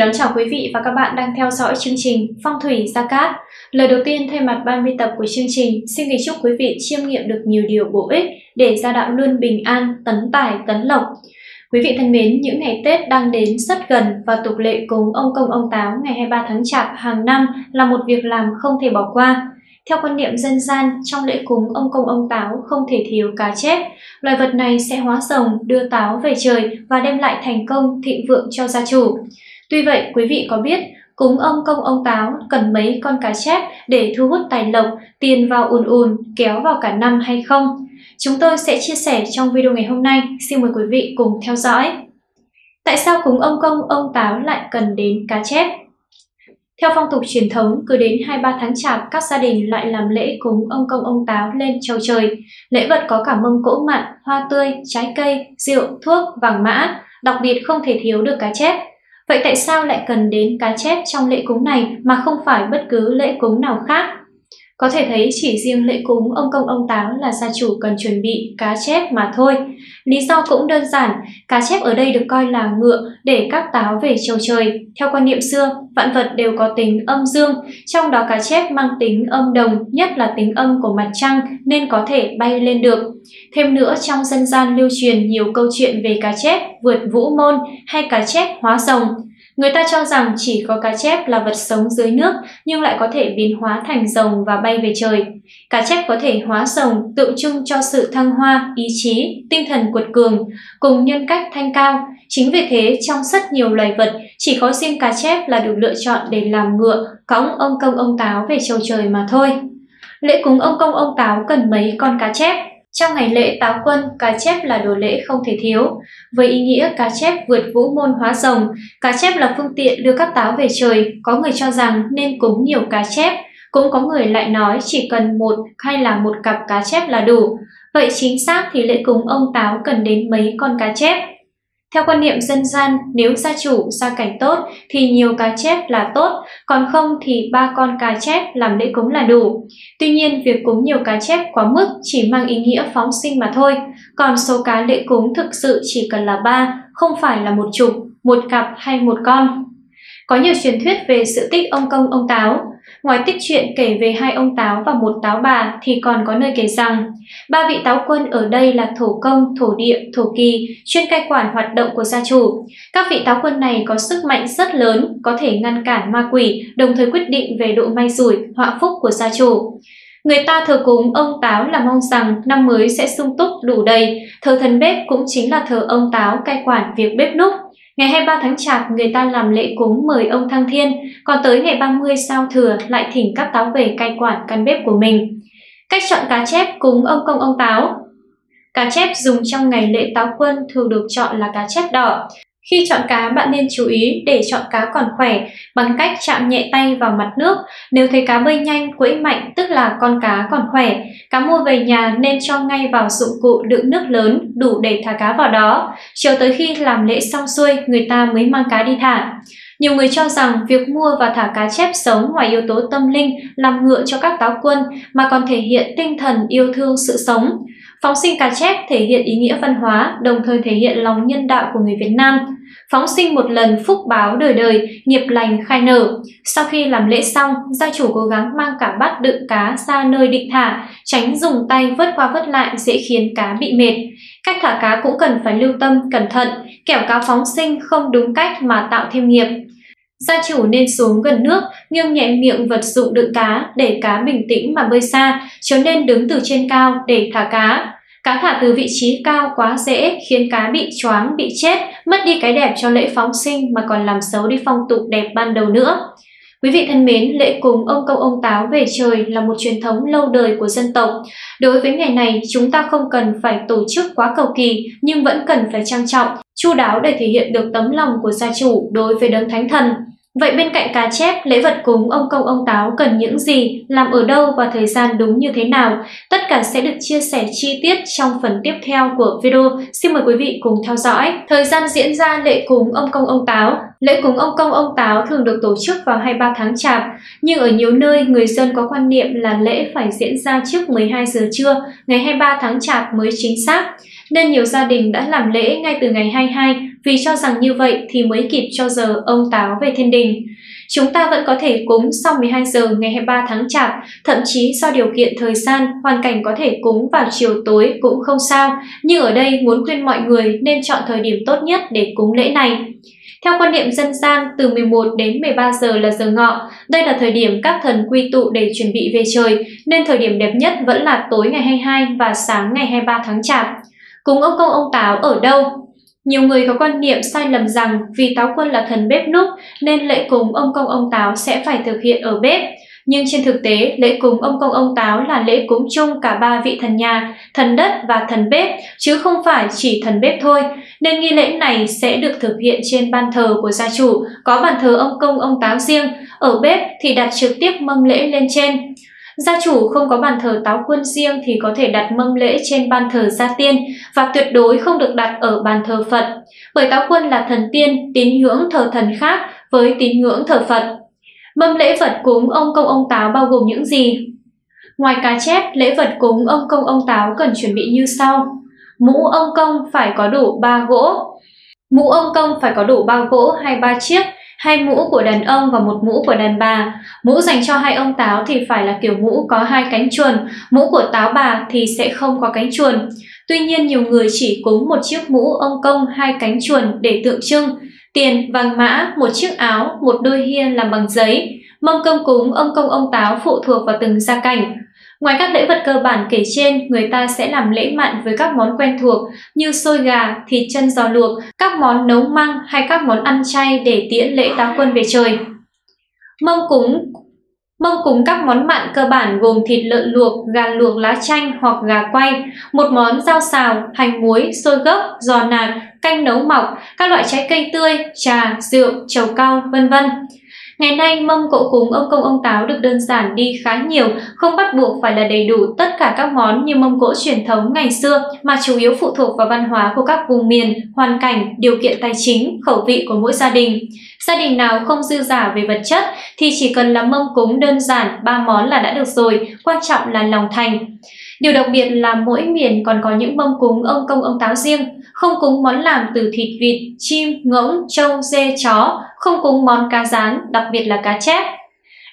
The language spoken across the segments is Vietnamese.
đón chào quý vị và các bạn đang theo dõi chương trình Phong thủy Gia Cát. Lời đầu tiên thay mặt ban biên tập của chương trình, xin kính chúc quý vị chiêm nghiệm được nhiều điều bổ ích để gia đạo luôn bình an, tấn tài, tấn lộc. Quý vị thân mến, những ngày Tết đang đến rất gần và tục lệ cúng ông công ông táo ngày 23 tháng Chạp hàng năm là một việc làm không thể bỏ qua. Theo quan niệm dân gian, trong lễ cúng ông công ông táo không thể thiếu cá chép. Loài vật này sẽ hóa rồng, đưa táo về trời và đem lại thành công, thịnh vượng cho gia chủ. Tuy vậy, quý vị có biết cúng ông công ông táo cần mấy con cá chép để thu hút tài lộc, tiền vào ùn ùn, kéo vào cả năm hay không? Chúng tôi sẽ chia sẻ trong video ngày hôm nay. Xin mời quý vị cùng theo dõi. Tại sao cúng ông công ông táo lại cần đến cá chép? Theo phong tục truyền thống, cứ đến 23 tháng chạp, các gia đình lại làm lễ cúng ông công ông táo lên trầu trời. Lễ vật có cả mâm cỗ mặn, hoa tươi, trái cây, rượu, thuốc, vàng mã, đặc biệt không thể thiếu được cá chép. Vậy tại sao lại cần đến cá chép trong lễ cúng này mà không phải bất cứ lễ cúng nào khác? Có thể thấy chỉ riêng lễ cúng ông công ông táo là gia chủ cần chuẩn bị cá chép mà thôi. Lý do cũng đơn giản, cá chép ở đây được coi là ngựa để các táo về châu trời. Theo quan niệm xưa, vạn vật đều có tính âm dương, trong đó cá chép mang tính âm đồng, nhất là tính âm của mặt trăng nên có thể bay lên được. Thêm nữa, trong dân gian lưu truyền nhiều câu chuyện về cá chép vượt vũ môn hay cá chép hóa rồng. Người ta cho rằng chỉ có cá chép là vật sống dưới nước nhưng lại có thể biến hóa thành rồng và bay về trời. Cá chép có thể hóa rồng tượng trưng cho sự thăng hoa, ý chí, tinh thần cuột cường cùng nhân cách thanh cao. Chính vì thế trong rất nhiều loài vật chỉ có riêng cá chép là được lựa chọn để làm ngựa cõng ông công ông táo về châu trời mà thôi. Lễ cúng ông công ông táo cần mấy con cá chép trong ngày lễ táo quân, cá chép là đồ lễ không thể thiếu. Với ý nghĩa cá chép vượt vũ môn hóa rồng, cá chép là phương tiện đưa các táo về trời. Có người cho rằng nên cúng nhiều cá chép, cũng có người lại nói chỉ cần một hay là một cặp cá chép là đủ. Vậy chính xác thì lễ cúng ông táo cần đến mấy con cá chép? Theo quan niệm dân gian, nếu gia chủ gia cảnh tốt thì nhiều cá chép là tốt, còn không thì ba con cá chép làm lễ cúng là đủ. Tuy nhiên, việc cúng nhiều cá chép quá mức chỉ mang ý nghĩa phóng sinh mà thôi, còn số cá lễ cúng thực sự chỉ cần là ba, không phải là một chục, một cặp hay một con. Có nhiều truyền thuyết về sự tích ông công ông táo. Ngoài tích chuyện kể về hai ông táo và một táo bà thì còn có nơi kể rằng ba vị táo quân ở đây là thổ công, thổ địa, thổ kỳ, chuyên cai quản hoạt động của gia chủ. Các vị táo quân này có sức mạnh rất lớn, có thể ngăn cản ma quỷ, đồng thời quyết định về độ may rủi, họa phúc của gia chủ. Người ta thờ cúng ông táo là mong rằng năm mới sẽ sung túc đủ đầy, thờ thần bếp cũng chính là thờ ông táo cai quản việc bếp núc. Ngày 23 tháng Chạp, người ta làm lễ cúng mời ông Thăng Thiên, còn tới ngày 30 sao thừa lại thỉnh các táo về cai quản căn bếp của mình. Cách chọn cá chép cúng ông công ông táo Cá chép dùng trong ngày lễ táo quân thường được chọn là cá chép đỏ. Khi chọn cá, bạn nên chú ý để chọn cá còn khỏe bằng cách chạm nhẹ tay vào mặt nước. Nếu thấy cá bơi nhanh, quẫy mạnh, tức là con cá còn khỏe. Cá mua về nhà nên cho ngay vào dụng cụ đựng nước lớn, đủ để thả cá vào đó. Chiều tới khi làm lễ xong xuôi, người ta mới mang cá đi thả. Nhiều người cho rằng việc mua và thả cá chép sống ngoài yếu tố tâm linh làm ngựa cho các táo quân mà còn thể hiện tinh thần yêu thương sự sống. Phóng sinh cá chép thể hiện ý nghĩa văn hóa, đồng thời thể hiện lòng nhân đạo của người Việt Nam. Phóng sinh một lần phúc báo đời đời, nghiệp lành khai nở. Sau khi làm lễ xong, gia chủ cố gắng mang cả bát đựng cá ra nơi định thả, tránh dùng tay vớt qua vớt lại dễ khiến cá bị mệt. Cách thả cá cũng cần phải lưu tâm, cẩn thận, kẻo cá phóng sinh không đúng cách mà tạo thêm nghiệp. Gia chủ nên xuống gần nước, nghiêng nhẹ miệng vật dụng đựng cá để cá bình tĩnh mà bơi xa, chứ nên đứng từ trên cao để thả cá. Cá thả từ vị trí cao quá dễ khiến cá bị choáng, bị chết, mất đi cái đẹp cho lễ phóng sinh mà còn làm xấu đi phong tục đẹp ban đầu nữa. Quý vị thân mến, lễ cúng ông công ông táo về trời là một truyền thống lâu đời của dân tộc. Đối với ngày này, chúng ta không cần phải tổ chức quá cầu kỳ, nhưng vẫn cần phải trang trọng, chu đáo để thể hiện được tấm lòng của gia chủ đối với đấng thánh thần. Vậy bên cạnh cá chép, lễ vật cúng ông công ông táo cần những gì, làm ở đâu và thời gian đúng như thế nào? Tất cả sẽ được chia sẻ chi tiết trong phần tiếp theo của video. Xin mời quý vị cùng theo dõi. Thời gian diễn ra lễ cúng ông công ông táo Lễ cúng ông công ông táo thường được tổ chức vào 23 tháng chạp, nhưng ở nhiều nơi người dân có quan niệm là lễ phải diễn ra trước 12 giờ trưa, ngày 23 tháng chạp mới chính xác nên nhiều gia đình đã làm lễ ngay từ ngày 22 vì cho rằng như vậy thì mới kịp cho giờ ông Táo về thiên đình. Chúng ta vẫn có thể cúng sau 12 giờ ngày 23 tháng Chạp, thậm chí do điều kiện thời gian, hoàn cảnh có thể cúng vào chiều tối cũng không sao, nhưng ở đây muốn khuyên mọi người nên chọn thời điểm tốt nhất để cúng lễ này. Theo quan niệm dân gian, từ 11 đến 13 giờ là giờ ngọ. Đây là thời điểm các thần quy tụ để chuẩn bị về trời, nên thời điểm đẹp nhất vẫn là tối ngày 22 và sáng ngày 23 tháng Chạp. Cúng ông công ông táo ở đâu? Nhiều người có quan niệm sai lầm rằng vì táo quân là thần bếp núc nên lễ cúng ông công ông táo sẽ phải thực hiện ở bếp. Nhưng trên thực tế, lễ cúng ông công ông táo là lễ cúng chung cả ba vị thần nhà, thần đất và thần bếp, chứ không phải chỉ thần bếp thôi. Nên nghi lễ này sẽ được thực hiện trên ban thờ của gia chủ, có bàn thờ ông công ông táo riêng. Ở bếp thì đặt trực tiếp mâm lễ lên trên. Gia chủ không có bàn thờ táo quân riêng thì có thể đặt mâm lễ trên bàn thờ gia tiên và tuyệt đối không được đặt ở bàn thờ Phật. Bởi táo quân là thần tiên, tín ngưỡng thờ thần khác với tín ngưỡng thờ Phật. Mâm lễ vật cúng ông công ông táo bao gồm những gì? Ngoài cá chép, lễ vật cúng ông công ông táo cần chuẩn bị như sau. Mũ ông công phải có đủ 3 gỗ. Mũ ông công phải có đủ 3 gỗ hay 3 chiếc, hai mũ của đàn ông và một mũ của đàn bà. Mũ dành cho hai ông táo thì phải là kiểu mũ có hai cánh chuồn, mũ của táo bà thì sẽ không có cánh chuồn. Tuy nhiên nhiều người chỉ cúng một chiếc mũ ông công hai cánh chuồn để tượng trưng, tiền, vàng mã, một chiếc áo, một đôi hiên làm bằng giấy. Mâm cơm cúng ông công ông táo phụ thuộc vào từng gia cảnh. Ngoài các lễ vật cơ bản kể trên, người ta sẽ làm lễ mặn với các món quen thuộc như xôi gà, thịt chân giò luộc, các món nấu măng hay các món ăn chay để tiễn lễ táo quân về trời. Mâm cúng Mâm cúng các món mặn cơ bản gồm thịt lợn luộc, gà luộc lá chanh hoặc gà quay, một món rau xào, hành muối, xôi gấc, giò nạc, canh nấu mọc, các loại trái cây tươi, trà, rượu, trầu cau, vân vân. Ngày nay, mâm cỗ cúng ông công ông táo được đơn giản đi khá nhiều, không bắt buộc phải là đầy đủ tất cả các món như mâm cỗ truyền thống ngày xưa, mà chủ yếu phụ thuộc vào văn hóa của các vùng miền, hoàn cảnh, điều kiện tài chính, khẩu vị của mỗi gia đình. Gia đình nào không dư giả về vật chất thì chỉ cần là mâm cúng đơn giản, ba món là đã được rồi, quan trọng là lòng thành. Điều đặc biệt là mỗi miền còn có những mâm cúng ông công ông táo riêng, không cúng món làm từ thịt vịt, chim, ngỗng, trâu, dê, chó, không cúng món cá rán, đặc biệt là cá chép.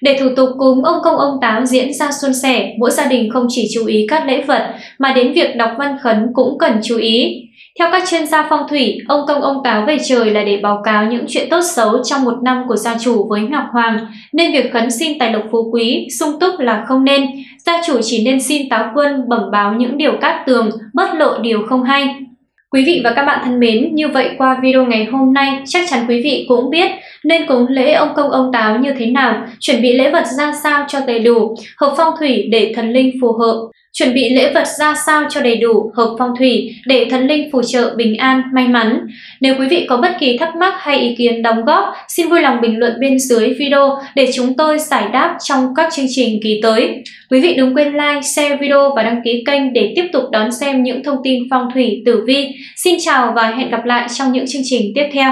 Để thủ tục cúng ông công ông táo diễn ra suôn sẻ, mỗi gia đình không chỉ chú ý các lễ vật mà đến việc đọc văn khấn cũng cần chú ý. Theo các chuyên gia phong thủy, ông công ông táo về trời là để báo cáo những chuyện tốt xấu trong một năm của gia chủ với Ngọc Hoàng, nên việc khấn xin tài lộc phú quý, sung túc là không nên. Gia chủ chỉ nên xin táo quân bẩm báo những điều cát tường, bất lộ điều không hay. Quý vị và các bạn thân mến, như vậy qua video ngày hôm nay, chắc chắn quý vị cũng biết nên cúng lễ ông công ông táo như thế nào, chuẩn bị lễ vật ra sao cho đầy đủ, hợp phong thủy để thần linh phù hợp. Chuẩn bị lễ vật ra sao cho đầy đủ, hợp phong thủy để thần linh phù trợ bình an, may mắn. Nếu quý vị có bất kỳ thắc mắc hay ý kiến đóng góp, xin vui lòng bình luận bên dưới video để chúng tôi giải đáp trong các chương trình kỳ tới. Quý vị đừng quên like, share video và đăng ký kênh để tiếp tục đón xem những thông tin phong thủy tử vi. Xin chào và hẹn gặp lại trong những chương trình tiếp theo.